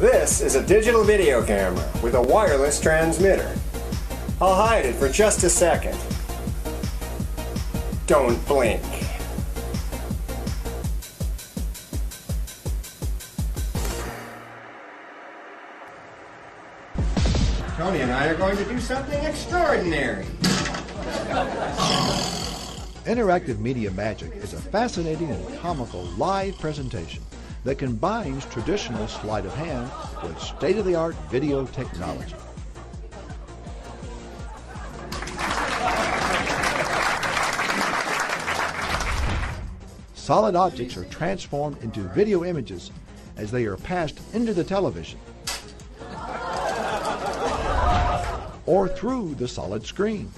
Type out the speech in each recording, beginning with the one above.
This is a digital video camera with a wireless transmitter. I'll hide it for just a second. Don't blink. Tony and I are going to do something extraordinary. Interactive Media Magic is a fascinating and comical live presentation that combines traditional sleight of hand with state of the art video technology. Solid objects are transformed into video images as they are passed into the television or through the solid screen.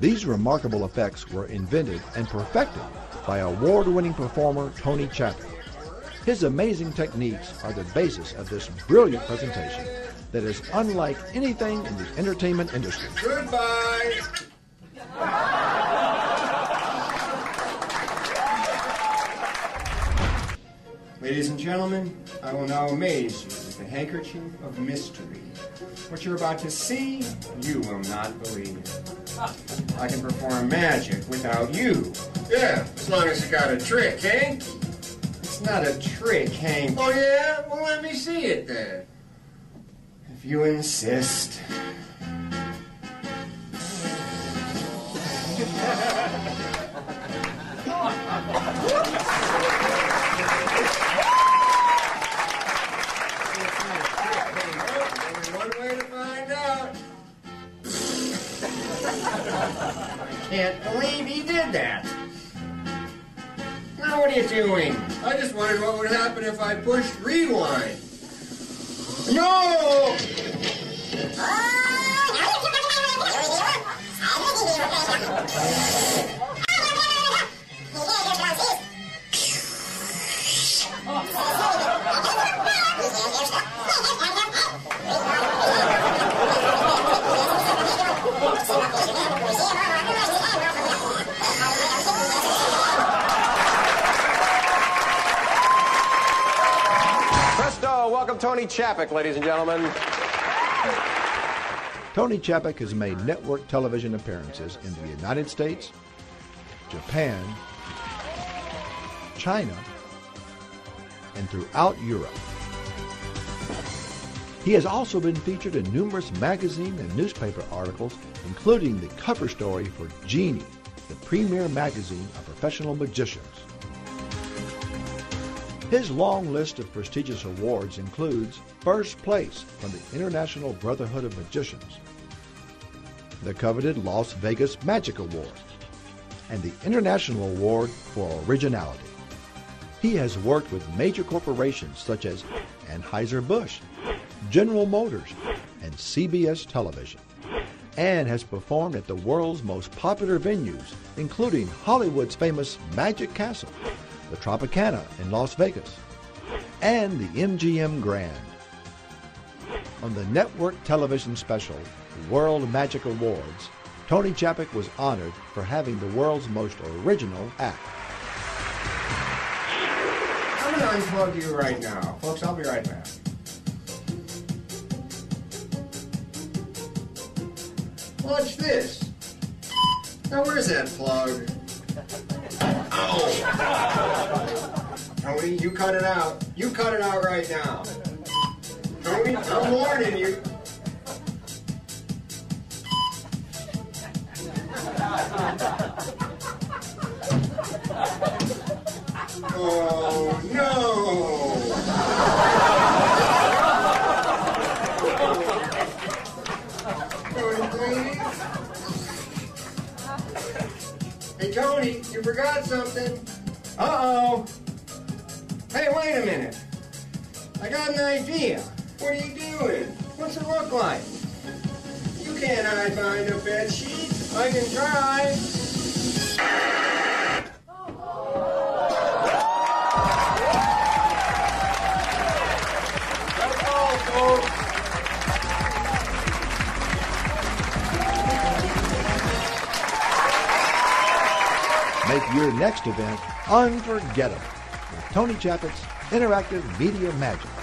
These remarkable effects were invented and perfected by award-winning performer Tony Chapek. His amazing techniques are the basis of this brilliant presentation that is unlike anything in the entertainment industry. Goodbye. Ladies and gentlemen, I will now amaze you with the handkerchief of mystery. What you're about to see, you will not believe. I can perform magic without you. Yeah, as long as you got a trick, eh? It's not a trick, Hank. Oh, yeah? Well, let me see it then. If you insist. Can't believe he did that. Now, what are you doing? I just wondered what would happen if I pushed rewind. No! Presto! Welcome Tony Chapek, ladies and gentlemen. Tony Chapek has made network television appearances in the United States, Japan, China, and throughout Europe. He has also been featured in numerous magazine and newspaper articles, including the cover story for Genii, the premier magazine of professional magicians. His long list of prestigious awards includes first place from the International Brotherhood of Magicians, the coveted Las Vegas Magic Award, and the International Award for Originality. He has worked with major corporations such as Anheuser-Busch, General Motors, and CBS Television, and has performed at the world's most popular venues, including Hollywood's famous Magic Castle, the Tropicana in Las Vegas, and the MGM Grand. On the network television special World Magic Awards, Tony Chapek was honored for having the world's most original act. I'm going to unplug you right now. Folks, I'll be right back. Watch this. Now, where's that plug? Oh. Tony, you cut it out. You cut it out right now. Tony, I'm warning you. Oh, no! Tony, please. Hey, Tony, you forgot something. Uh-oh. Hey, wait a minute. I got an idea. What are you doing? What's it look like? You can't hide behind a bed sheet. I can try. Make your next event unforgettable. With Tony Chapek's Interactive Media Magic.